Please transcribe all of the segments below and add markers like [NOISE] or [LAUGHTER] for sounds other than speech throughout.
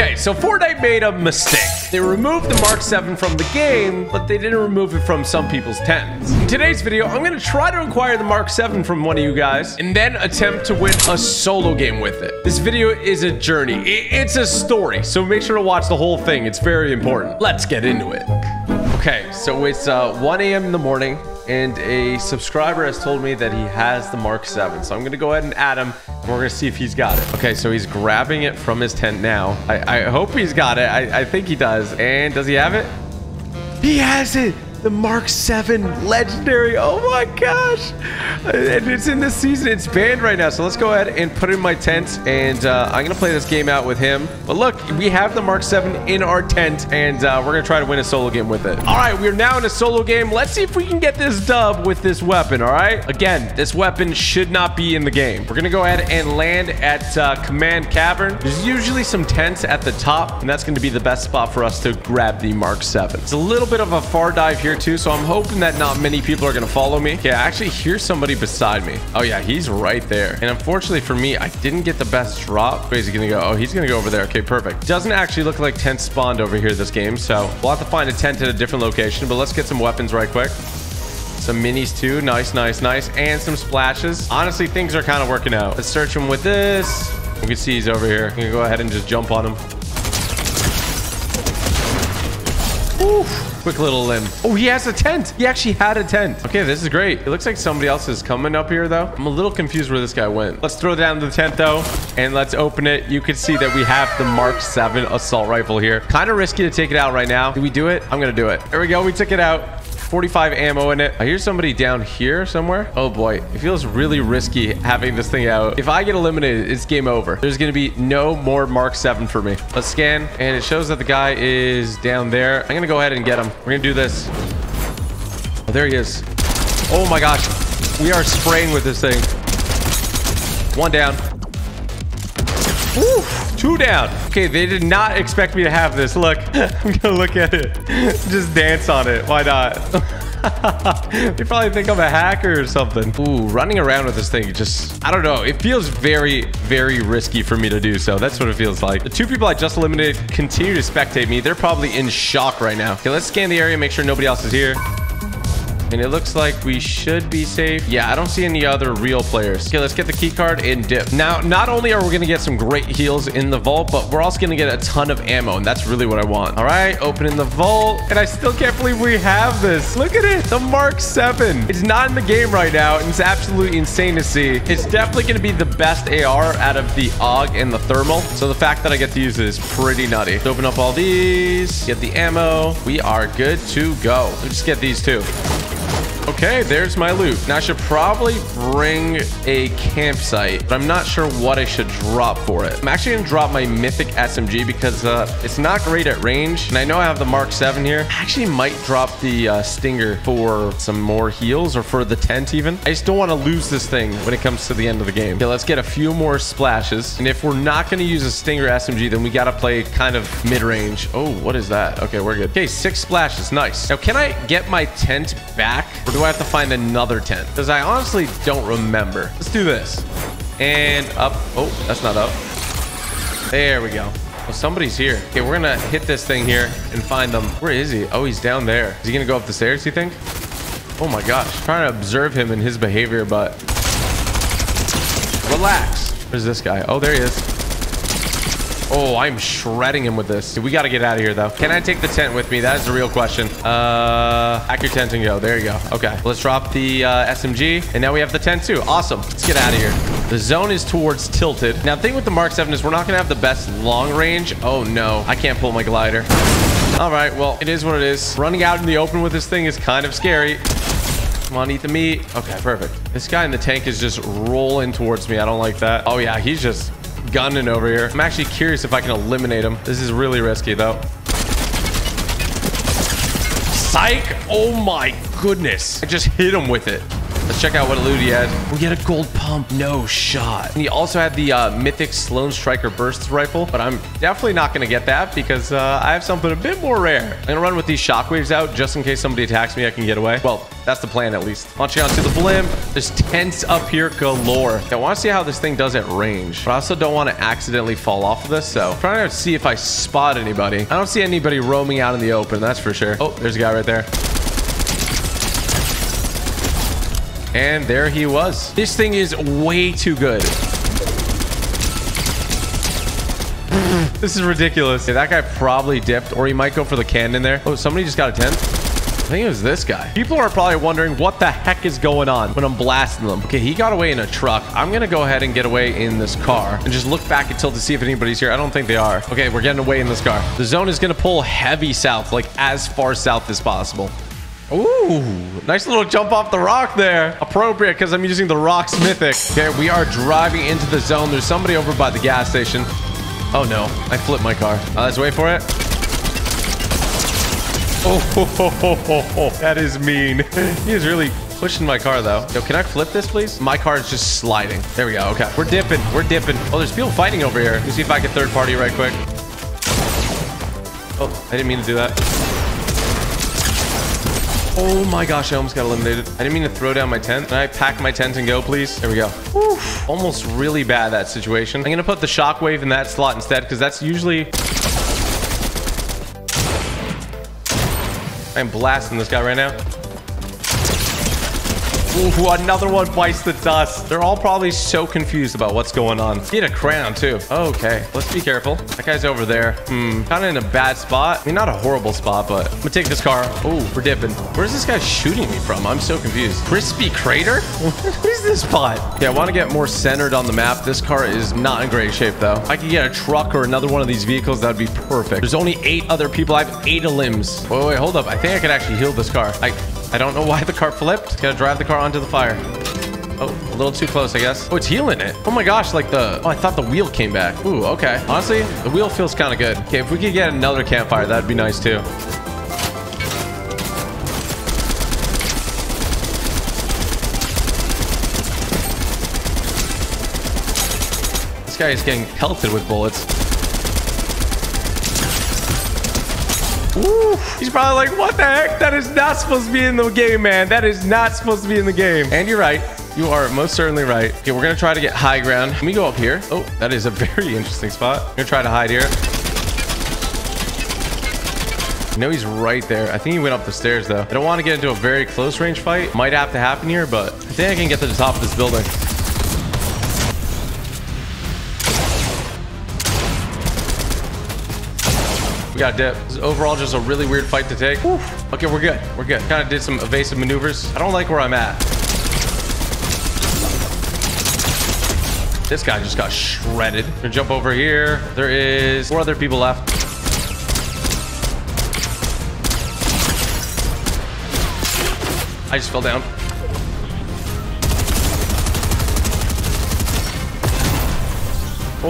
Okay, so Fortnite made a mistake. They removed the Mark 7 from the game, but they didn't remove it from some people's tents. In today's video, I'm to try to acquire the Mark 7 from one of you guys and then attempt to win a solo game with it. This video is a journey. It's a story, so make sure to watch the whole thing. It's very important. Let's get into it. Okay, so it's uh, 1 a.m. in the morning and a subscriber has told me that he has the Mark 7. So I'm to go ahead and add him, and we're to see if he's got it. Okay, so he's grabbing it from his tent now. I, I hope he's got it. I, I think he does. And does he have it? He has it! The Mark 7 Legendary. Oh my gosh. And it's in this season. It's banned right now. So let's go ahead and put in my tent. And uh, I'm going to play this game out with him. But look, we have the Mark 7 in our tent. And uh, we're going to try to win a solo game with it. All right, we're now in a solo game. Let's see if we can get this dub with this weapon. All right. Again, this weapon should not be in the game. We're going to go ahead and land at uh, Command Cavern. There's usually some tents at the top. And that's going to be the best spot for us to grab the Mark 7. It's a little bit of a far dive here here too, so I'm hoping that not many people are gonna follow me. Okay, I actually hear somebody beside me. Oh yeah, he's right there. And unfortunately for me, I didn't get the best drop. Where is he gonna go? Oh, he's gonna go over there. Okay, perfect. Doesn't actually look like tents spawned over here this game, so we'll have to find a tent at a different location, but let's get some weapons right quick. Some minis too. Nice, nice, nice. And some splashes. Honestly, things are kind of working out. Let's search him with this. We can see he's over here. We can go ahead and just jump on him. Oof. Quick little limb. Oh, he has a tent. He actually had a tent. Okay, this is great. It looks like somebody else is coming up here, though. I'm a little confused where this guy went. Let's throw down the tent, though, and let's open it. You can see that we have the Mark 7 assault rifle here. Kind of risky to take it out right now. Do we do it? I'm going to do it. There we go. We took it out. 45 ammo in it. I hear somebody down here somewhere. Oh boy, it feels really risky having this thing out. If I get eliminated, it's game over. There's going to be no more Mark 7 for me. Let's scan, and it shows that the guy is down there. I'm going to go ahead and get him. We're going to do this. Oh, there he is. Oh my gosh. We are spraying with this thing. One down. Two down. Okay, they did not expect me to have this. Look, [LAUGHS] I'm gonna look at it. [LAUGHS] Just dance on it. Why not? [LAUGHS] they probably think I'm a hacker or something. Ooh, running around with this thing just, I don't know. It feels very, very risky for me to do so. That's what it feels like. The two people I just eliminated continue to spectate me. They're probably in shock right now. Okay, let's scan the area, make sure nobody else is here. And it looks like we should be safe. Yeah, I don't see any other real players. Okay, let's get the key card and dip. Now, not only are we going to get some great heals in the vault, but we're also going to get a ton of ammo. And that's really what I want. All right, opening the vault. And I still can't believe we have this. Look at it. The Mark 7. It's not in the game right now. And it's absolutely insane to see. It's definitely going to be the best AR out of the AUG and the thermal. So the fact that I get to use it is pretty nutty. Let's open up all these. Get the ammo. We are good to go. Let's just get these two. Okay, there's my loot. Now I should probably bring a campsite, but I'm not sure what I should drop for it. I'm actually gonna drop my mythic SMG because uh, it's not great at range. And I know I have the Mark 7 here. I actually might drop the uh, Stinger for some more heals or for the tent even. I just don't want to lose this thing when it comes to the end of the game. Okay, let's get a few more splashes. And if we're not gonna use a Stinger SMG, then we gotta play kind of mid-range. Oh, what is that? Okay, we're good. Okay, six splashes. Nice. Now, can I get my tent back? Or do I have to find another tent? Because I honestly don't remember. Let's do this. And up. Oh, that's not up. There we go. Somebody's here. Okay, we're gonna hit this thing here and find them. Where is he? Oh, he's down there. Is he gonna go up the stairs, you think? Oh my gosh. I'm trying to observe him and his behavior, but... Relax. Where's this guy? Oh, there he is. Oh, I'm shredding him with this. We got to get out of here, though. Can I take the tent with me? That is the real question. Uh, hack your tent and go. There you go. Okay. Let's drop the uh, SMG. And now we have the tent, too. Awesome. Let's get out of here. The zone is towards tilted. Now, the thing with the Mark 7 is we're not going to have the best long range. Oh, no. I can't pull my glider. All right. Well, it is what it is. Running out in the open with this thing is kind of scary. Come on, eat the meat. Okay, perfect. This guy in the tank is just rolling towards me. I don't like that. Oh, yeah. He's just gunning over here. I'm actually curious if I can eliminate him. This is really risky, though. Psych! Oh my goodness. I just hit him with it. Let's check out what loot he had. We get a gold pump. No shot. And he also had the uh, mythic Slone Striker Burst rifle, but I'm definitely not going to get that because uh, I have something a bit more rare. I'm going to run with these shockwaves out just in case somebody attacks me. I can get away. Well, that's the plan at least. Launching onto the blimp. There's tents up here galore. I want to see how this thing does at range, but I also don't want to accidentally fall off of this. So I'm trying to see if I spot anybody. I don't see anybody roaming out in the open. That's for sure. Oh, there's a guy right there. And there he was. This thing is way too good. this is ridiculous. Okay, that guy probably dipped, or he might go for the cannon there. Oh, somebody just got a 10. I think it was this guy. People are probably wondering what the heck is going on when I'm blasting them. Okay, he got away in a truck. I'm going to go ahead and get away in this car and just look back and tilt to see if anybody's here. I don't think they are. Okay, we're getting away in this car. The zone is going to pull heavy south, like as far south as possible. Ooh, nice little jump off the rock there. Appropriate because I'm using the Rock's Mythic. Okay, we are driving into the zone. There's somebody over by the gas station. Oh no, I flipped my car. Uh, let's wait for it. Oh, ho, ho, ho, that is mean. [LAUGHS] he is really pushing my car though. Yo, can I flip this please? My car is just sliding. There we go. Okay, we're dipping. We're dipping. Oh, there's people fighting over here. Let me see if I can third party right quick. Oh, I didn't mean to do that. Oh my gosh, I almost got eliminated. I didn't mean to throw down my tent. Can I pack my tent and go, please? There we go. Oof. Almost really bad, that situation. I'm going to put the shockwave in that slot instead, because that's usually... I'm blasting this guy right now. Ooh, another one bites the dust. They're all probably so confused about what's going on. Need a crown too. Okay, let's be careful. That guy's over there. Hmm, kind of in a bad spot. I mean, not a horrible spot, but I'm gonna take this car. Oh, we're dipping. Where's this guy shooting me from? I'm so confused. Crispy Crater? [LAUGHS] what is this spot? Yeah, I want to get more centered on the map. This car is not in great shape though. I could get a truck or another one of these vehicles. That'd be perfect. There's only eight other people. I have eight limbs. Wait, wait, hold up. I think I could actually heal this car. I I don't know why the car flipped. Gotta drive the car onto the fire. Oh, a little too close, I guess. Oh, it's healing it. Oh my gosh, like the... Oh, I thought the wheel came back. Ooh, okay. Honestly, the wheel feels kind of good. Okay, if we could get another campfire, that'd be nice too. This guy is getting pelted with bullets. Ooh, he's probably like, what the heck? That is not supposed to be in the game, man. That is not supposed to be in the game. And you're right. You are most certainly right. Okay, we're going to try to get high ground. Let me go up here. Oh, that is a [LAUGHS] very interesting spot. I'm going to try to hide here. I know he's right there. I think he went up the stairs, though. I don't want to get into a very close range fight. Might have to happen here, but I think I can get to the top of this building. We got dip. This is overall just a really weird fight to take. Okay, we're good. We're good. Kind of did some evasive maneuvers. I don't like where I'm at. This guy just got shredded. Gonna jump over here. There is four other people left. I just fell down.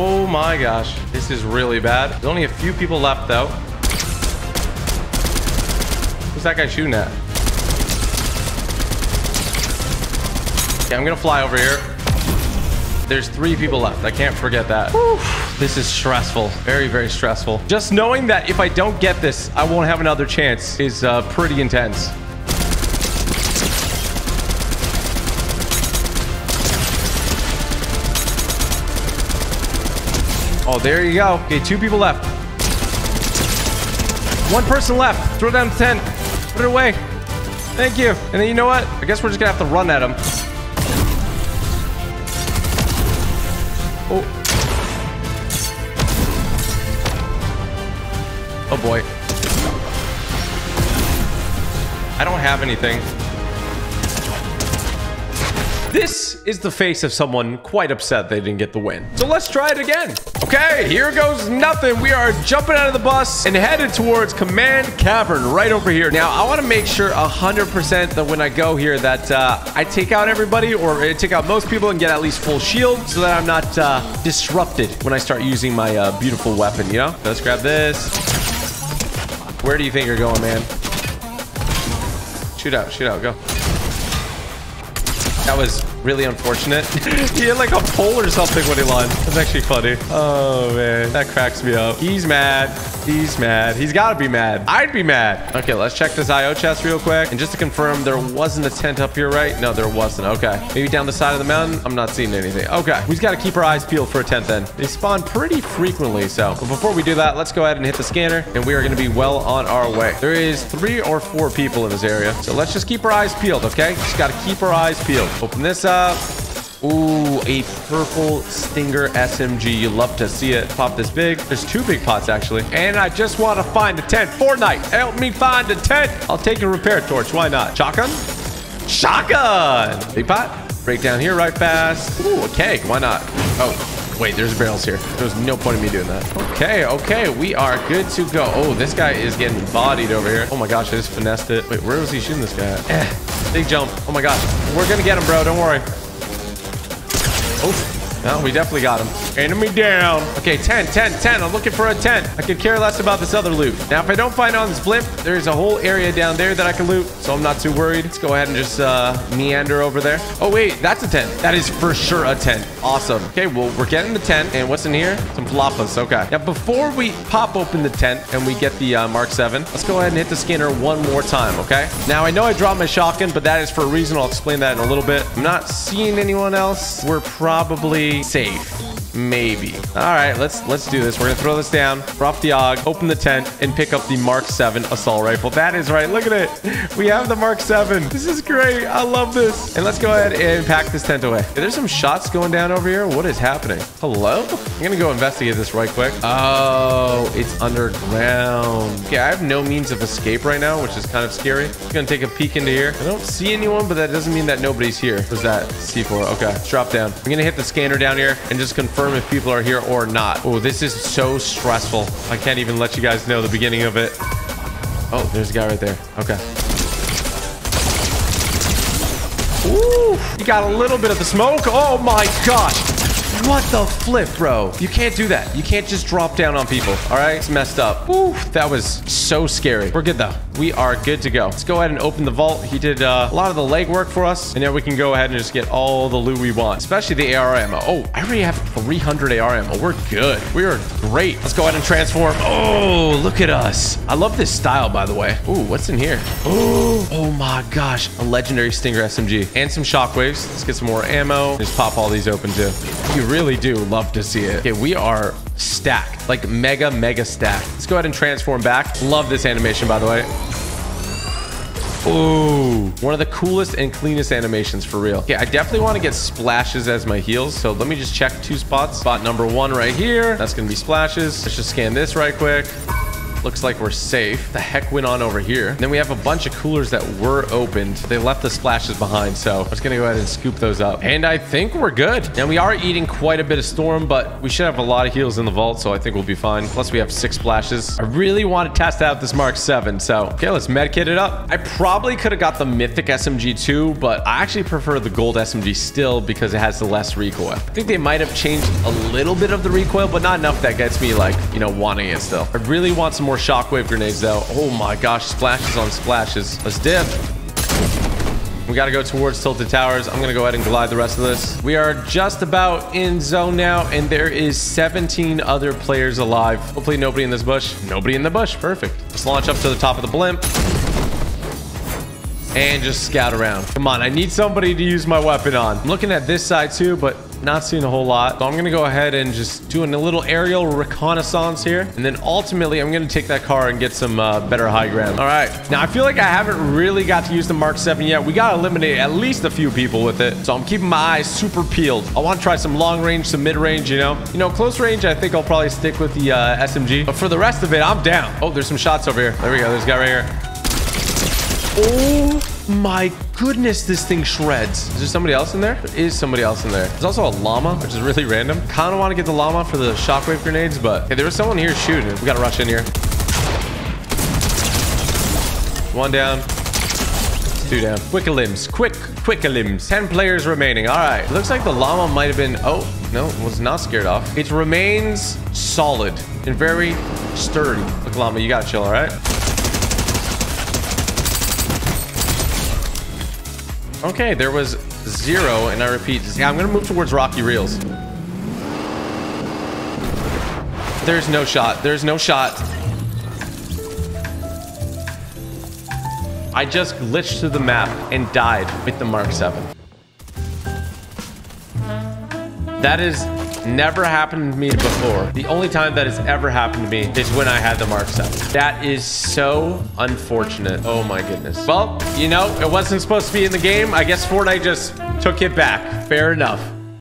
Oh my gosh. This is really bad. There's only a few people left though. Who's that guy shooting at? Okay, I'm gonna fly over here. There's three people left. I can't forget that. Whew. This is stressful. Very, very stressful. Just knowing that if I don't get this, I won't have another chance is uh, pretty intense. Oh, there you go. Okay, two people left. One person left. Throw down 10. Put it away. Thank you. And then you know what? I guess we're just gonna have to run at him. Oh. Oh boy. I don't have anything. This is the face of someone quite upset they didn't get the win. So let's try it again. Okay, here goes nothing. We are jumping out of the bus and headed towards Command Cavern right over here. Now, I want to make sure 100% that when I go here that uh, I take out everybody or I take out most people and get at least full shield so that I'm not uh, disrupted when I start using my uh, beautiful weapon, you know? Let's grab this. Where do you think you're going, man? Shoot out, shoot out, go. That was really unfortunate. [LAUGHS] he had like a pole or something when he launched. That's actually funny. Oh, man. That cracks me up. He's mad. He's mad. He's got to be mad. I'd be mad. Okay, let's check this IO chest real quick. And just to confirm, there wasn't a tent up here, right? No, there wasn't. Okay. Maybe down the side of the mountain? I'm not seeing anything. Okay. We've got to keep our eyes peeled for a tent then. They spawn pretty frequently, so. But before we do that, let's go ahead and hit the scanner, and we are going to be well on our way. There is three or four people in this area, so let's just keep our eyes peeled, okay? Just got to keep our eyes peeled. Open this up. Ooh, a purple Stinger SMG. You love to see it pop this big. There's two big pots, actually. And I just want to find a tent. Fortnite, help me find a tent. I'll take a repair torch. Why not? Shotgun? Shotgun! Big pot. Break down here right fast. Ooh, a keg. Why not? Oh, wait, there's barrels here. There's no point in me doing that. Okay, okay. We are good to go. Oh, this guy is getting bodied over here. Oh my gosh, I just finessed it. Wait, where was he shooting this guy at? Eh, big jump. Oh my gosh. We're to get him, bro. Don't worry. Oh, no, we definitely got him. Enemy down. Okay, 10, 10, 10. I'm looking for a tent. I could care less about this other loot. Now, if I don't find on this blimp, there's a whole area down there that I can loot, so I'm not too worried. Let's go ahead and just uh, meander over there. Oh, wait, that's a tent. That is for sure a tent. Awesome. Okay, well, we're getting the tent, and what's in here? Some flapas. Okay. Now, before we pop open the tent and we get the uh, Mark 7, let's go ahead and hit the scanner one more time, okay? Now, I know I dropped my shotgun, but that is for a reason. I'll explain that in a little bit. I'm not seeing anyone else. We're probably safe. Maybe. All right, let's let's do this. We're gonna throw this down, drop the AUG, open the tent, and pick up the Mark 7 assault rifle. That is right. Look at it. We have the Mark 7. This is great. I love this. And let's go ahead and pack this tent away. There's some shots going down over here. What is happening? Hello? I'm gonna go investigate this right quick. Oh, it's underground. Okay, I have no means of escape right now, which is kind of scary. I'm gonna take a peek into here. I don't see anyone, but that doesn't mean that nobody's here. What's that? C4. Okay, drop down. I'm gonna hit the scanner down here and just confirm if people are here or not. Oh, this is so stressful. I can't even let you guys know the beginning of it. Oh, there's a guy right there. Okay. Ooh, you got a little bit of the smoke. Oh my gosh. What the flip, bro? You can't do that. You can't just drop down on people. All right, it's messed up. Ooh, that was so scary. We're good though. We are good to go. Let's go ahead and open the vault. He did uh, a lot of the legwork for us, and now we can go ahead and just get all the loot we want, especially the AR ammo. Oh, I already have 300 AR ammo. We're good. We are great. Let's go ahead and transform. Oh, look at us. I love this style, by the way. Ooh, what's in here? Oh, oh my gosh. A legendary Stinger SMG and some shockwaves. Let's get some more ammo. Just pop all these open too. You really do love to see it. Okay, we are stacked, like mega, mega stacked. Let's go ahead and transform back. Love this animation, by the way. Ooh, one of the coolest and cleanest animations for real. Okay, I definitely want to get splashes as my heals. So let me just check two spots. Spot number one right here. That's going to be splashes. Let's just scan this right quick. Looks like we're safe. The heck went on over here? And then we have a bunch of coolers that were opened. They left the splashes behind. So I'm just to go ahead and scoop those up. And I think we're good. Now we are eating quite a bit of storm, but we should have a lot of heals in the vault. So I think we'll be fine. Plus we have six splashes. I really want to test out this Mark 7. So okay, let's medkit it up. I probably could have got the mythic SMG too, but I actually prefer the gold SMG still because it has the less recoil. I think they might have changed a little bit of the recoil, but not enough that gets me like, you know, wanting it still. I really want some more shockwave grenades though. Oh my gosh, splashes on splashes. Let's dip. We got to go towards Tilted Towers. I'm going to go ahead and glide the rest of this. We are just about in zone now, and there is 17 other players alive. Hopefully nobody in this bush. Nobody in the bush. Perfect. Let's launch up to the top of the blimp. And just scout around. Come on, I need somebody to use my weapon on. I'm looking at this side too, but not seeing a whole lot. So I'm going to go ahead and just doing a little aerial reconnaissance here. And then ultimately, I'm going to take that car and get some uh, better high ground. All right. Now, I feel like I haven't really got to use the Mark 7 yet. We got to eliminate at least a few people with it. So I'm keeping my eyes super peeled. I want to try some long range, some mid range, you know. You know, close range, I think I'll probably stick with the uh, SMG. But for the rest of it, I'm down. Oh, there's some shots over here. There we go. There's a guy right here. Oh my goodness, this thing shreds. Is there somebody else in there? There is somebody else in there. There's also a llama, which is really random. Kind of want to get the llama for the shockwave grenades, but hey, there was someone here shooting. We got to rush in here. One down. Two down. Quick limbs. Quick, quick limbs. 10 players remaining. All right. Looks like the llama might have been... Oh, no, was not scared off. It remains solid and very sturdy. Look, llama, you got to chill, all right? Okay, there was zero, and I repeat, yeah, I'm gonna move towards Rocky Reels. There's no shot. There's no shot. I just glitched to the map and died with the Mark 7. That has never happened to me before. The only time that has ever happened to me is when I had the Mark 7. That is so unfortunate. Oh my goodness. Well, you know, it wasn't supposed to be in the game. I guess Fortnite just took it back. Fair enough.